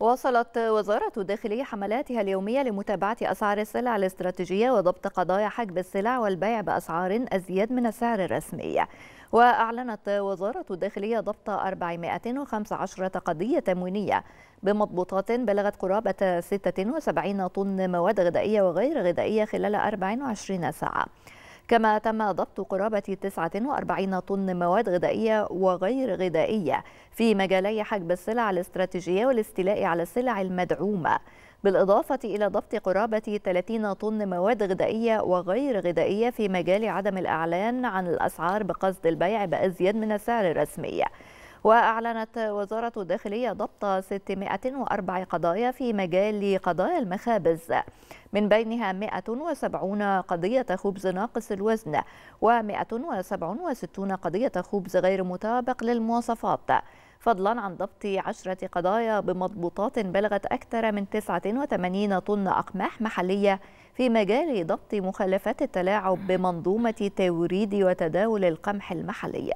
واصلت وزارة الداخلية حملاتها اليومية لمتابعة أسعار السلع الاستراتيجية وضبط قضايا حجب السلع والبيع بأسعار أزيد من السعر الرسمي. وأعلنت وزارة الداخلية ضبط 415 قضية تموينية بمضبوطات بلغت قرابة 76 طن مواد غذائية وغير غذائية خلال 24 ساعة. كما تم ضبط قرابة 49 طن مواد غذائية وغير غذائية في مجالي حجب السلع الاستراتيجية والاستيلاء على السلع المدعومة. بالإضافة إلى ضبط قرابة 30 طن مواد غذائية وغير غذائية في مجال عدم الإعلان عن الأسعار بقصد البيع بأزيد من السعر الرسمي. وأعلنت وزارة الداخلية ضبط 604 قضايا في مجال قضايا المخابز من بينها 170 قضية خبز ناقص الوزن و167 قضية خبز غير مطابق للمواصفات. فضلا عن ضبط عشرة قضايا بمضبوطات بلغت أكثر من 89 طن أقماح محلية في مجال ضبط مخالفات التلاعب بمنظومة توريد وتداول القمح المحلي.